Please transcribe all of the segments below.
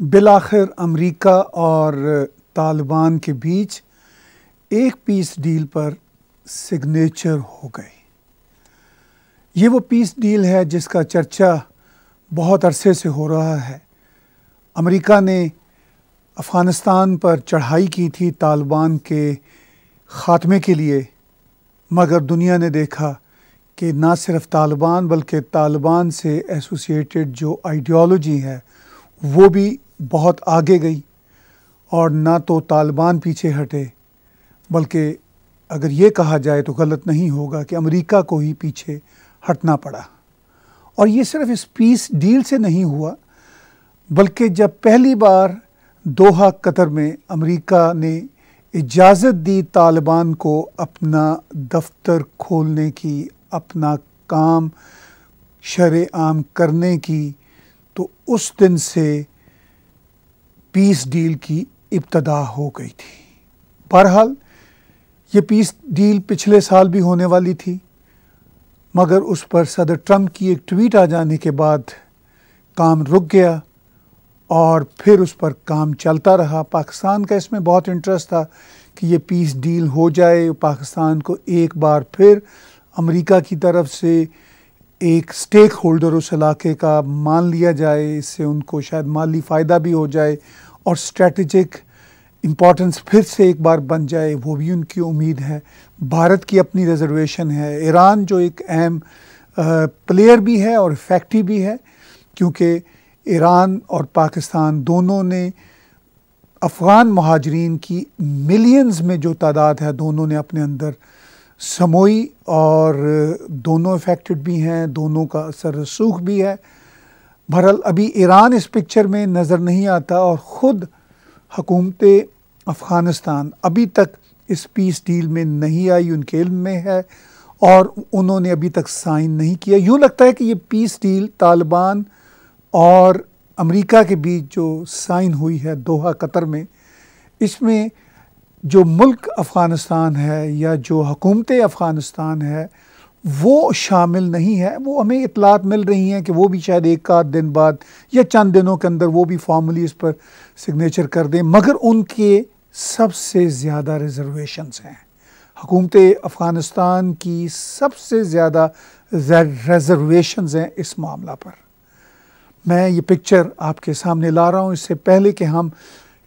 بالآخر امریکہ اور طالبان کے بیچ ایک پیس ڈیل پر سگنیچر ہو گئے۔ یہ وہ پیس ڈیل ہے جس کا چرچا بہت عرصے سے ہو رہا ہے۔ امریکہ نے افغانستان پر چڑھائی کی تھی طالبان کے خاتمے کے لیے، مگر دنیا نے دیکھا کہ نہ صرف طالبان بلکہ طالبان سے ایسوسیٹڈ جو آئیڈیالوجی ہے، وہ بھی بہت آگے گئی اور نہ تو طالبان پیچھے ہٹے، بلکہ اگر یہ کہا جائے تو غلط نہیں ہوگا کہ امریکہ کو ہی پیچھے ہٹنا پڑا۔ اور یہ صرف اس پیس ڈیل سے نہیں ہوا، بلکہ جب پہلی بار دوحہ قطر میں امریکہ نے اجازت دی طالبان کو اپنا دفتر کھولنے کی، اپنا کام شرع عام کرنے کی، تو اس دن سے پیس ڈیل کی ابتدا ہو گئی تھی۔ بہرحال، یہ پیس ڈیل پچھلے سال بھی ہونے والی تھی، مگر اس پر صدر ٹرمپ کی ایک ٹویٹ آ جانے کے بعد کام رک گیا اور پھر اس پر کام چلتا رہا۔ پاکستان کا اس میں بہت انٹرسٹ تھا کہ یہ پیس ڈیل ہو جائے، پاکستان کو ایک بار پھر امریکہ کی طرف سے ایک سٹیک ہولڈر اس علاقے کا مان لیا جائے، اس سے ان کو شاید مالی فائدہ بھی ہو جائے اور اسٹریٹجک امپورٹنس پھر سے ایک بار بن جائے، وہ بھی ان کی امید ہے۔ بھارت کی اپنی ریزرویشن ہے۔ ایران جو ایک اہم پلیئر بھی ہے اور افیکٹو بھی ہے، کیونکہ ایران اور پاکستان دونوں نے افغان مہاجرین کی ملینز میں جو تعداد ہے، دونوں نے اپنے اندر سموئی اور دونوں افیکٹڈ بھی ہیں، دونوں کا اثر رسوخ بھی ہے۔ بہرحال ابھی ایران اس پکچر میں نظر نہیں آتا اور خود حکومت افغانستان ابھی تک اس پیس ڈیل میں نہیں آئی، ان کے علم میں ہے اور انہوں نے ابھی تک سائن نہیں کیا۔ یوں لگتا ہے کہ یہ پیس ڈیل طالبان اور امریکہ کے بیچ جو سائن ہوئی ہے دوحہ قطر میں، اس میں جو ملک افغانستان ہے یا جو حکومت افغانستان ہے، وہ شامل نہیں ہے۔ وہ ہمیں اطلاعات مل رہی ہیں کہ وہ بھی شاید ایک آدھ دن بعد یا چند دنوں کے اندر وہ بھی فارملی اس پر سگنیچر کر دیں۔ مگر ان کے سب سے زیادہ ریزرویشنز ہیں۔ حکومت افغانستان کی سب سے زیادہ ریزرویشنز ہیں اس معاملہ پر۔ میں یہ پکچر آپ کے سامنے لا رہا ہوں۔ اس سے پہلے کہ ہم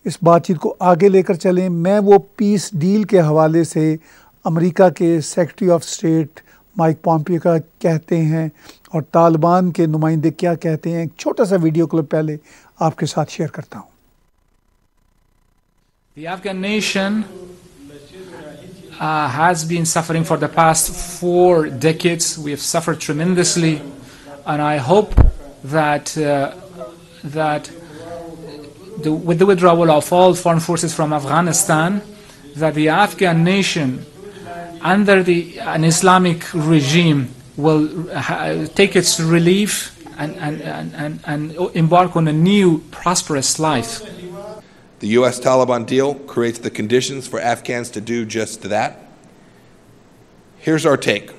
اس بات چیت کو آگے لے کر چلیں میں وہ پیس ڈیل کے حوالے سے امریکہ کے secretary of state Mike Pompeo کا کہتے ہیں اور طالبان کے نمائندے کیا کہتے ہیں ایک چھوٹا سا ویڈیو کلپ پہلے آپ کے ساتھ شیئر کرتا ہوں The Afghan nation uh, has been suffering for the past four decades. We have suffered tremendously, and I hope that uh, that the, with the withdrawal of all foreign forces from Afghanistan, that the Afghan nation, under the, an Islamic regime, will uh, ha- take its relief and, and, and, and, and embark on a new prosperous life. The U.S. Taliban deal creates the conditions for Afghans to do just that. Here's our take.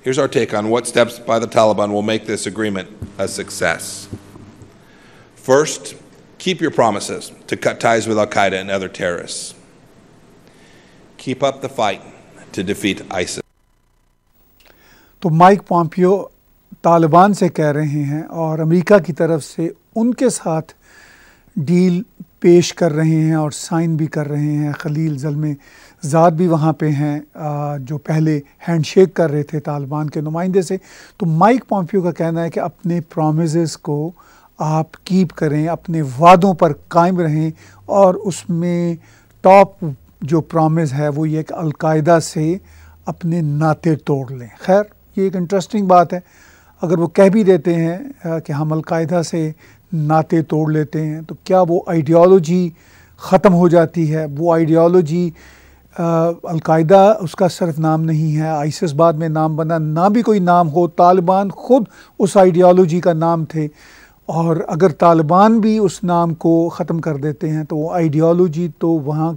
Here's our take on what steps by the Taliban will make this agreement a success. First, keep your promises to cut ties with Al Qaeda and other terrorists. Keep up the fight to defeat ISIS. تو Mike Pompeo طالبان سے کہہ رہے ہیں اور امریکہ کی طرف سے ان کے ساتھ ڈیل پیش کر رہے ہیں اور سائن بھی کر رہے ہیں خلیل ظلم ذات بھی وہاں پہ ہیں جو پہلے ہینڈ شیک کر رہے تھے طالبان کے نمائندے سے تو مائک پومپیو کا کہنا ہے کہ اپنے پرومزز کو آپ کیپ کریں، اپنے وعدوں پر قائم رہیں اور اس میں ٹاپ جو پرومز ہے وہ یہ کہ القاعدہ سے اپنے ناطے توڑ لیں۔ خیر، یہ ایک انٹرسٹنگ بات ہے۔ اگر وہ کہہ بھی دیتے ہیں کہ ہم القاعدہ سے ناطے توڑ لیتے ہیں تو کیا وہ آئیڈیالوجی ختم ہو جاتی ہے؟ وہ آئیڈیالوجی القاعدہ اس کا صرف نام نہیں ہے۔ آئسس بعد میں نام بنا، نہ بھی کوئی نام ہو، طالبان خود اس آئیڈیالوجی کا نام تھے۔ اور اگر طالبان بھی اس نام کو ختم کر دیتے ہیں تو وہ آئیڈیالوجی تو وہاں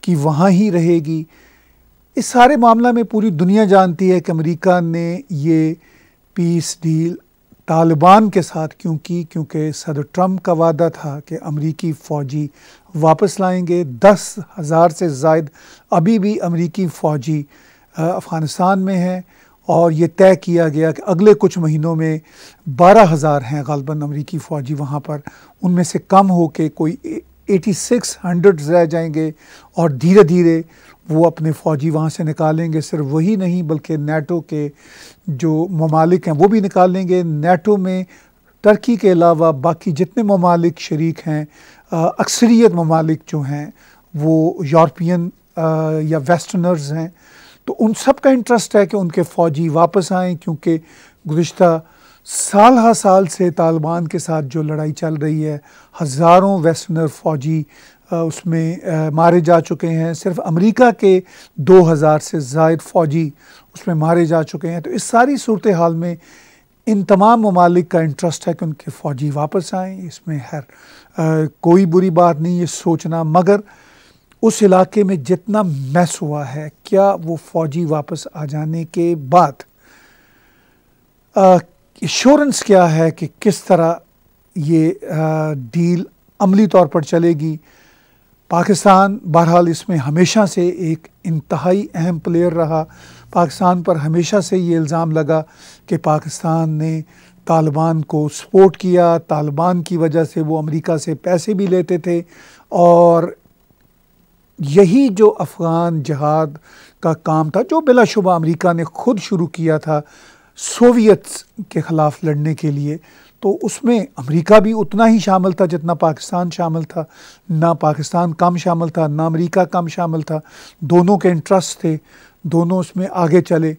کی وہاں ہی رہے گی۔ اس سارے معاملہ میں پوری دنیا جانتی ہے کہ امریکہ نے یہ پیس ڈیل طالبان کے ساتھ کیوں کی، کیونکہ صدر ٹرمپ کا وعدہ تھا کہ امریکی فوجی واپس لائیں گے۔ دس ہزار سے زائد ابھی بھی امریکی فوجی افغانستان میں ہیں۔ اور یہ طے کیا گیا کہ اگلے کچھ مہینوں میں بارہ ہزار ہیں غالباً امریکی فوجی وہاں پر، ان میں سے کم ہو کے کوئی ایٹی سکس ہنڈریڈ رہ جائیں گے اور دھیرے دھیرے وہ اپنے فوجی وہاں سے نکالیں گے۔ صرف وہی نہیں، بلکہ نیٹو کے جو ممالک ہیں وہ بھی نکال لیں گے۔ نیٹو میں ٹرکی کے علاوہ باقی جتنے ممالک شریک ہیں اکثریت ممالک جو ہیں وہ یورپین یا ویسٹرنرز ہیں۔ تو ان سب کا انٹرسٹ ہے کہ ان کے فوجی واپس آئیں، کیونکہ گزشتہ سال ہا سال سے طالبان کے ساتھ جو لڑائی چل رہی ہے، ہزاروں ویسٹرنر فوجی اس میں مارے جا چکے ہیں۔ صرف امریکہ کے دو ہزار سے زائد فوجی اس میں مارے جا چکے ہیں۔ تو اس ساری صورتحال میں ان تمام ممالک کا انٹرسٹ ہے کہ ان کے فوجی واپس آئیں۔ اس میں خیر کوئی بری بات نہیں، یہ سوچنا مگر اس علاقے میں جتنا میس ہوا ہے، کیا وہ فوجی واپس آ جانے کے بعد ایشورنس کیا ہے کہ کس طرح یہ ڈیل عملی طور پر چلے گی؟ پاکستان بہرحال اس میں ہمیشہ سے ایک انتہائی اہم پلیئر رہا۔ پاکستان پر ہمیشہ سے یہ الزام لگا کہ پاکستان نے طالبان کو سپورٹ کیا۔ طالبان کی وجہ سے وہ امریکہ سے پیسے بھی لیتے تھے اور یہی جو افغان جہاد کا کام تھا، جو بلا شبہ امریکہ نے خود شروع کیا تھا سوویتس کے خلاف لڑنے کے لیے، تو اس میں امریکہ بھی اتنا ہی شامل تھا جتنا پاکستان شامل تھا۔ نہ پاکستان کم شامل تھا، نہ امریکہ کم شامل تھا۔ دونوں کے انٹرسٹ تھے، دونوں اس میں آگے چلے۔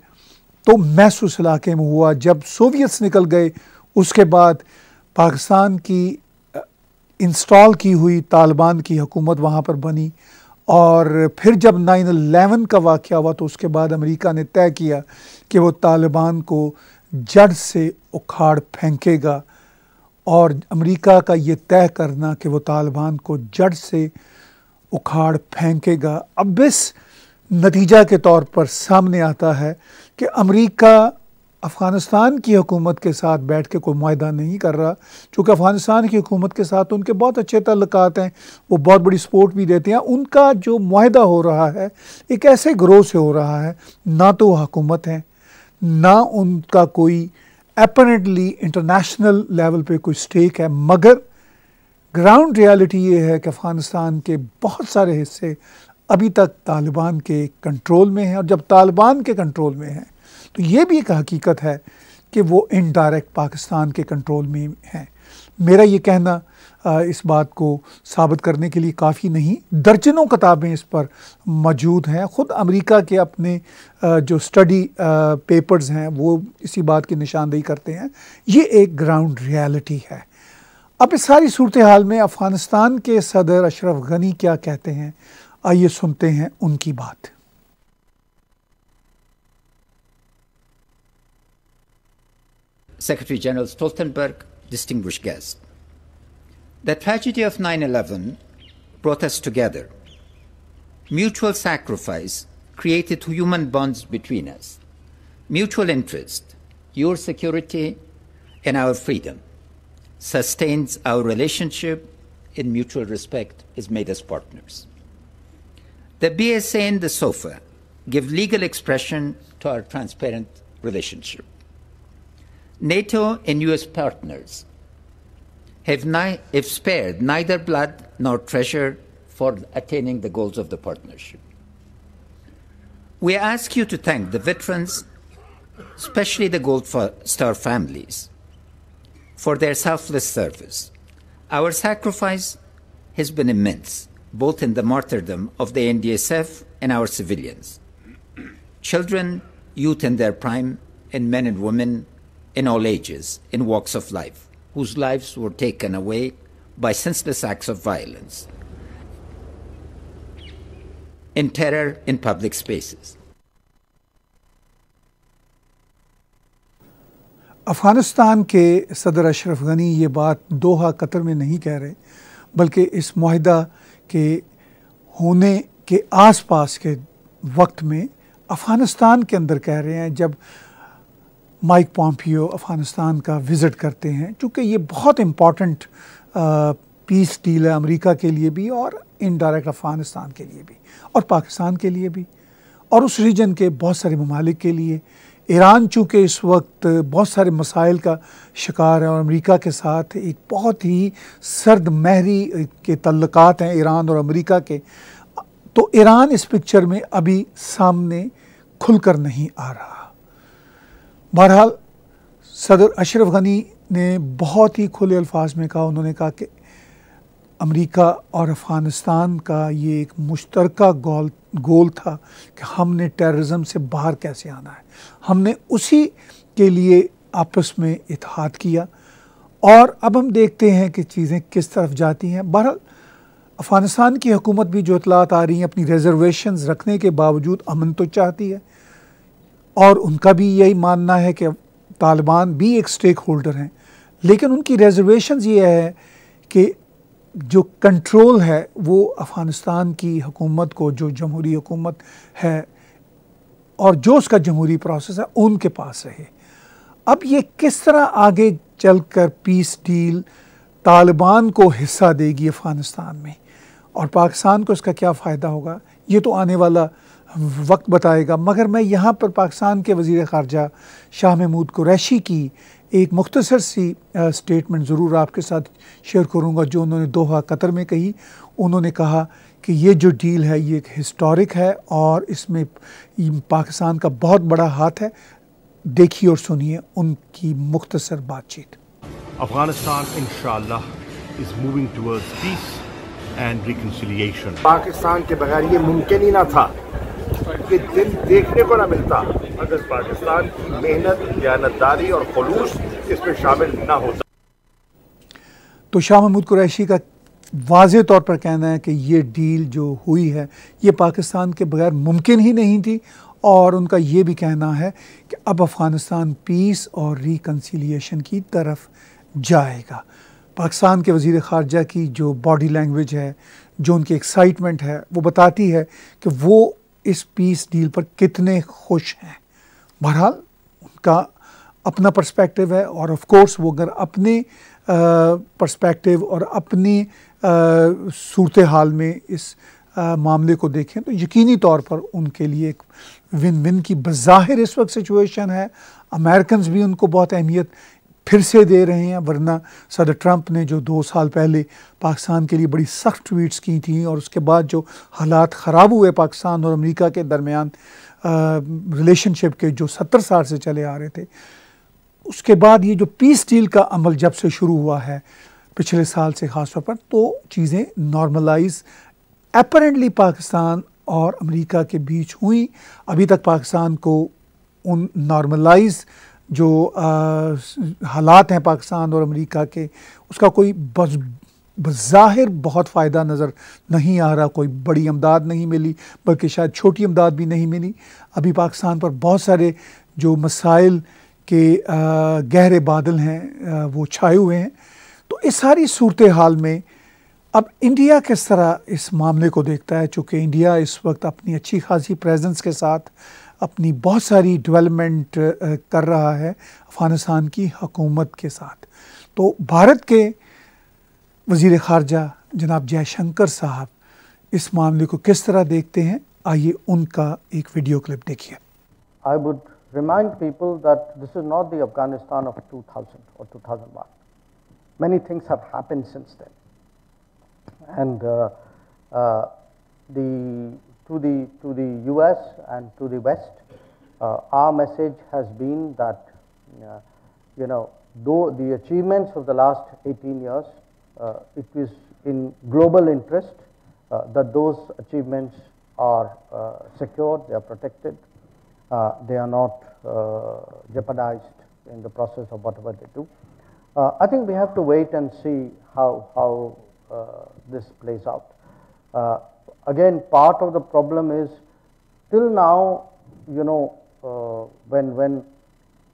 تو میس اس علاقے میں ہوا، جب سوویتس نکل گئے، اس کے بعد پاکستان کی انسٹال کی ہوئی طالبان کی حکومت وہاں پر بنی۔ اور پھر جب نائن الیون کا واقعہ ہوا تو اس کے بعد امریکہ نے طے کیا کہ وہ طالبان کو جڑ سے اکھاڑ پھینکے گا اور امریکہ کا یہ طے کرنا کہ وہ طالبان کو جڑ سے اکھاڑ پھینکے گا۔ اب اس نتیجہ کے طور پر سامنے آتا ہے کہ امریکہ افغانستان کی حکومت کے ساتھ بیٹھ کے کوئی معاہدہ نہیں کر رہا، چونکہ افغانستان کی حکومت کے ساتھ ان کے بہت اچھے تعلقات ہیں، وہ بہت بڑی سپورٹ بھی دیتے ہیں۔ ان کا جو معاہدہ ہو رہا ہے، ایک ایسے گروہ سے ہو رہا ہے، نہ تو وہ حکومت ہیں، نہ ان کا کوئی اپنٹلی انٹرنیشنل لیول پہ کوئی سٹیک ہے۔ مگر گراؤنڈ ریالٹی یہ ہے کہ افغانستان کے بہت سارے حصے ابھی تک طالبان کے کنٹرول میں ہیں۔ اور جب طالبان کے کنٹرول میں ہیں تو یہ بھی ایک حقیقت ہے کہ وہ انڈائریکٹ پاکستان کے کنٹرول میں ہیں۔ میرا یہ کہنا اس بات کو ثابت کرنے کے لیے کافی نہیں، درجنوں کتابیں اس پر موجود ہیں۔ خود امریکہ کے اپنے جو سٹڈی پیپرز ہیں، وہ اسی بات کی نشاندہی کرتے ہیں۔ یہ ایک گراؤنڈ ریالٹی ہے۔ اب اس ساری صورتحال میں افغانستان کے صدر اشرف غنی کیا کہتے ہیں؟ آئیے سنتے ہیں ان کی بات۔ Secretary General Stoltenberg, distinguished guests. The tragedy of 9 11 brought us together. Mutual sacrifice created human bonds between us. Mutual interest, your security and our freedom, sustains our relationship in mutual respect, has made us partners. The BSA and the SOFA give legal expression to our transparent relationship. NATO and US partners have, ni- have spared neither blood nor treasure for attaining the goals of the partnership. We ask you to thank the veterans, especially the Gold Star families, for their selfless service. Our sacrifice has been immense, both in the martyrdom of the NDSF and our civilians. Children, youth in their prime, and men and women in all ages, in walks of life, whose lives were taken away by senseless acts of violence and terror in public spaces. Afghanistan کے صدر اشرف غنی یہ بات Doha Qatar میں نہیں کہہ رہے بلکہ اس معاہدہ کے ہونے کے آس پاس کے وقت میں افغانستان کے اندر کہہ رہے ہیں جب مائک پومپیو افغانستان کا وزٹ کرتے ہیں، چونکہ یہ بہت امپورٹنٹ پیس ڈیل ہے امریکہ کے لیے بھی اور انڈائریکٹ افغانستان کے لیے بھی اور پاکستان کے لیے بھی اور اس ریجن کے بہت سارے ممالک کے لیے۔ ایران چونکہ اس وقت بہت سارے مسائل کا شکار ہے اور امریکہ کے ساتھ ایک بہت ہی سرد مہری کے تعلقات ہیں ایران اور امریکہ کے۔ تو ایران اس پکچر میں ابھی سامنے کھل کر نہیں آ رہا۔ بہرحال صدر اشرف غنی نے بہت ہی کھلے الفاظ میں کہا، انہوں نے کہا کہ امریکہ اور افغانستان کا یہ ایک مشترکہ گول گول تھا کہ ہم نے ٹیررزم سے باہر کیسے آنا ہے۔ ہم نے اسی کے لیے آپس میں اتحاد کیا۔ اور اب ہم دیکھتے ہیں کہ چیزیں کس طرف جاتی ہیں۔ بہرحال افغانستان کی حکومت بھی جو اطلاعات آ رہی ہیں، اپنی ریزرویشنز رکھنے کے باوجود امن تو چاہتی ہے۔ اور ان کا بھی یہی ماننا ہے کہ طالبان بھی ایک سٹیک ہولڈر ہیں۔ لیکن ان کی ریزرویشنز یہ ہے کہ جو کنٹرول ہے وہ افغانستان کی حکومت کو، جو جمہوری حکومت ہے اور جو اس کا جمہوری پروسیس ہے، ان کے پاس رہے۔ اب یہ کس طرح آگے چل کر پیس ڈیل طالبان کو حصہ دے گی افغانستان میں؟ اور پاکستان کو اس کا کیا فائدہ ہوگا؟ یہ تو آنے والا وقت بتائے گا مگر میں یہاں پر پاکستان کے وزیر خارجہ شاہ محمود قریشی کی ایک مختصر سی اسٹیٹمنٹ ضرور آپ کے ساتھ شیئر کروں گا جو انہوں نے دوحہ قطر میں کہی۔ انہوں نے کہا کہ یہ جو ڈیل ہے یہ ایک ہسٹورک ہے اور اس میں پاکستان کا بہت بڑا ہاتھ ہے۔ دیکھیے اور سنیے ان کی مختصر بات چیت۔ افغانستان انشاءاللہ is moving towards peace and reconciliation. Pakistan کے بغیر یہ ممکن ہی نہ تھا۔ کہ دن دیکھنے کو نہ ملتا، اگر پاکستان کی محنت دیانتداری اور خلوص اس میں شامل نہ ہوتا۔ تو شاہ محمود قریشی کا واضح طور پر کہنا ہے کہ یہ ڈیل جو ہوئی ہے، یہ پاکستان کے بغیر ممکن ہی نہیں تھی۔ اور ان کا یہ بھی کہنا ہے کہ اب افغانستان پیس اور ریکنسیلیشن کی طرف جائے گا۔ پاکستان کے وزیر خارجہ کی جو باڈی لینگویج ہے، جو ان کی ایکسائٹمنٹ ہے، وہ بتاتی ہے کہ وہ اس پیس ڈیل پر کتنے خوش ہیں۔ بہرحال، ان کا اپنا پرسپیکٹو ہے اور آف کورس وہ اگر اپنے پرسپیکٹو اور اپنی صورتحال میں اس معاملے کو دیکھیں تو یقینی طور پر ان کے لیے ایک ون ون کی بظاہر اس وقت سچویشن ہے۔ امریکنز بھی ان کو بہت اہمیت پھر سے دے رہے ہیں، ورنہ صدر ٹرمپ نے جو دو سال پہلے پاکستان کے لیے بڑی سخت ٹویٹس کی تھیں اور اس کے بعد جو حالات خراب ہوئے پاکستان اور امریکہ کے درمیان ریلیشن شپ کے جو ستر سال سے چلے آ رہے تھے، اس کے بعد یہ جو پیس ڈیل کا عمل جب سے شروع ہوا ہے پچھلے سال سے خاص طور پر، تو چیزیں نارملائز اپرنٹلی پاکستان اور امریکہ کے بیچ ہوئیں۔ ابھی تک پاکستان کو ان نارملائز جو حالات ہیں پاکستان اور امریکہ کے، اس کا کوئی بظاہر بہت فائدہ نظر نہیں آ رہا، کوئی بڑی امداد نہیں ملی، بلکہ شاید چھوٹی امداد بھی نہیں ملی۔ ابھی پاکستان پر بہت سارے جو مسائل کے گہرے بادل ہیں وہ چھائے ہوئے ہیں۔ تو اس ساری صورتحال میں اب انڈیا کس طرح اس معاملے کو دیکھتا ہے؟ چونکہ انڈیا اس وقت اپنی اچھی خاصی پریزنس کے ساتھ اپنی بہت ساری ڈیولپمنٹ کر رہا ہے افغانستان کی حکومت کے ساتھ تو بھارت کے وزیر خارجہ جناب جے شنکر صاحب اس معاملے کو کس طرح دیکھتے ہیں آئیے ان کا ایک ویڈیو کلپ دیکھیے I would remind people that this is not the Afghanistan of 2000 or 2001. Many things have happened since then. And uh, uh, the to the, to the US and to the West, uh, our message has been that, uh, you know, though the achievements of the last 18 years, uh, it is in global interest uh, that those achievements are uh, secured, they are protected, uh, they are not jeopardized in the process of whatever they do. I think we have to wait and see how, how this plays out again, part of the problem is till now, you know, uh, when, when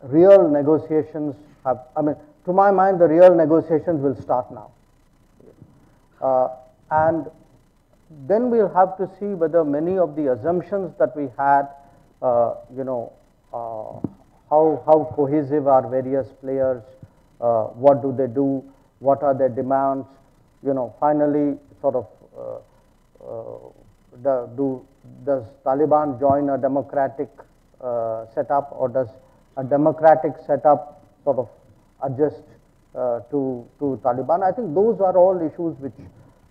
real negotiations have, I mean, to my mind, the real negotiations will start now. Uh, and then we'll have to see whether many of the assumptions that we had, uh, you know, uh, how, how cohesive are various players, uh, what do they do, what are their demands, you know, finally sort of uh, do, does Taliban join a democratic uh, setup or does a democratic setup sort of adjust uh, to, to Taliban? I think those are all issues which,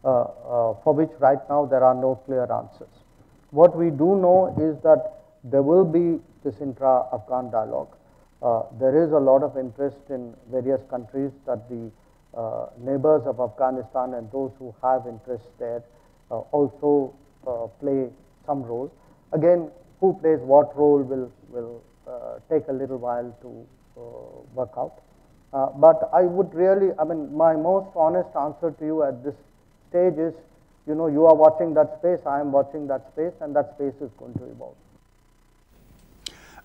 uh, uh, for which right now there are no clear answers. What we do know is that there will be this intra-Afghan dialogue. Uh, there is a lot of interest in various countries that the uh, neighbors of Afghanistan and those who have interests there uh, uh, also uh, play some role. Again, who plays what role will, will uh, take a little while to work out. but I would really, I mean, my most honest answer to you at this stage is, you know, you are watching that space, I am watching that space and that space is going to evolve.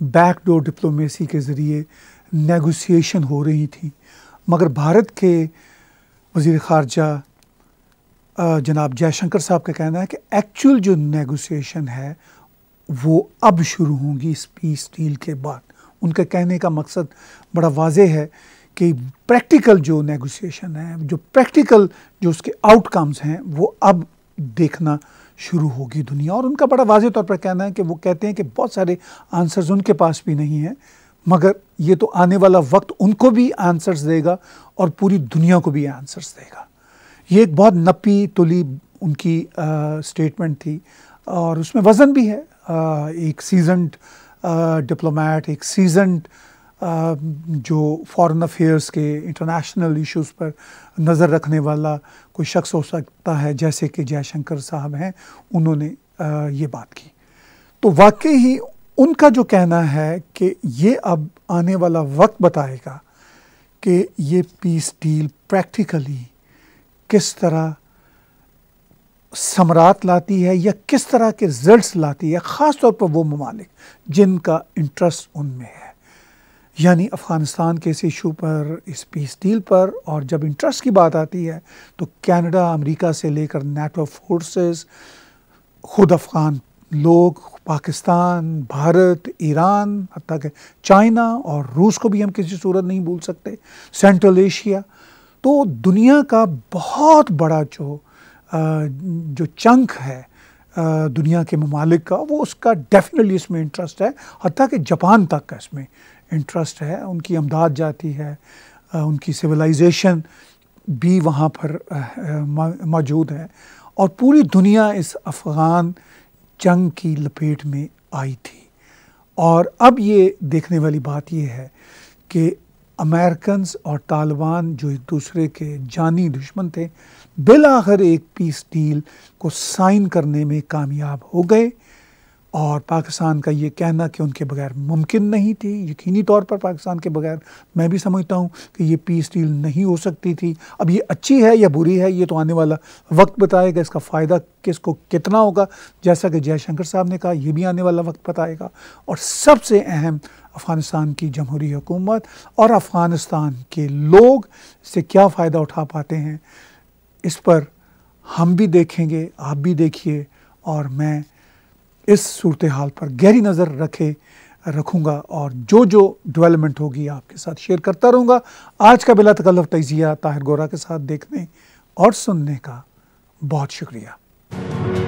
Back door diplomacy کے ذریعے negotiation ہو رہی تھیں۔ مگر بھارت کے وزیر خارجہ جناب جے شنکر صاحب کا کہنا ہے کہ ایکچول جو نیگوسیشن ہے، وہ اب شروع ہوں گی اس پیس ڈیل کے بعد۔ ان کے کہنے کا مقصد بڑا واضح ہے کہ پریکٹیکل جو نیگوسیشن ہے، جو پریکٹیکل جو اس کے آؤٹ کمز ہیں، وہ اب دیکھنا شروع ہوگی دنیا۔ اور ان کا بڑا واضح طور پر کہنا ہے کہ وہ کہتے ہیں کہ بہت سارے آنسرز ان کے پاس بھی نہیں ہیں، مگر یہ تو آنے والا وقت ان کو بھی آنسرز دے گا اور پوری دنیا کو بھی آنسرز دے گا۔ یہ ایک بہت نپی تلی ان کی اسٹیٹمنٹ تھی۔ اور اس میں وزن بھی ہے۔ ایک سیزنڈ ڈپلومیٹ ایک سیزنڈ جو فارن افیئرس کے انٹرنیشنل ایشوز پر نظر رکھنے والا کوئی شخص ہو سکتا ہے، جیسے کہ جے شنکر صاحب ہیں، انہوں نے یہ بات کی۔ تو واقعی ہی ان کا جو کہنا ہے کہ یہ اب آنے والا وقت بتائے گا کہ یہ پیس ڈیل پریکٹیکلی کس طرح ثمرات لاتی ہے یا کس طرح کے رزلٹس لاتی ہے، خاص طور پر وہ ممالک جن کا انٹرسٹ ان میں ہے۔ یعنی افغانستان کے اس ایشو پر، اس پیس ڈیل پر، اور جب انٹرسٹ کی بات آتی ہے تو کینیڈا، امریکہ سے لے کر نیٹو فورسز خود افغان لوگ، پاکستان، بھارت، ایران، حتیٰ کہ چائنا اور روس کو بھی ہم کسی صورت نہیں بھول سکتے سینٹرل ایشیا تو دنیا کا بہت بڑا جو جو چنک ہے دنیا کے ممالک کا، وہ اس کا ڈیفینیٹلی اس میں انٹرسٹ ہے، حتیٰ کہ جاپان تک کا اس میں انٹرسٹ ہے، ان کی امداد جاتی ہے ان کی سویلائزیشن بھی وہاں پر موجود ہے۔ اور پوری دنیا اس افغان جنگ کی لپیٹ میں آئی تھی۔ اور اب یہ دیکھنے والی بات یہ ہے کہ امریکنز اور طالبان جو ایک دوسرے کے جانی دشمن تھے، بالآخر ایک پیس ڈیل کو سائن کرنے میں کامیاب ہو گئے۔ اور پاکستان کا یہ کہنا کہ ان کے بغیر ممکن نہیں تھی، یقینی طور پر پاکستان کے بغیر میں بھی سمجھتا ہوں کہ یہ پیس ڈیل نہیں ہو سکتی تھی۔ اب یہ اچھی ہے یا بری ہے، یہ تو آنے والا وقت بتائے گا۔ اس کا فائدہ کس کو کتنا ہوگا؟ جیسا کہ جے شنکر صاحب نے کہا، یہ بھی آنے والا وقت بتائے گا۔ اور سب سے اہم، افغانستان کی جمہوری حکومت اور افغانستان کے لوگ اس سے کیا فائدہ اٹھا پاتے ہیں؟ اس پر ہم بھی دیکھیں گے، آپ بھی دیکھیے۔ اور میں اس صورتحال پر گہری نظر رکھے، رکھوں گا اور جو جو ڈیولپمنٹ ہوگی آپ کے ساتھ شیئر کرتا رہوں گا۔ آج کا بلا تکلف تجزیہ طاہر گورا کے ساتھ دیکھنے اور سننے کا بہت شکریہ۔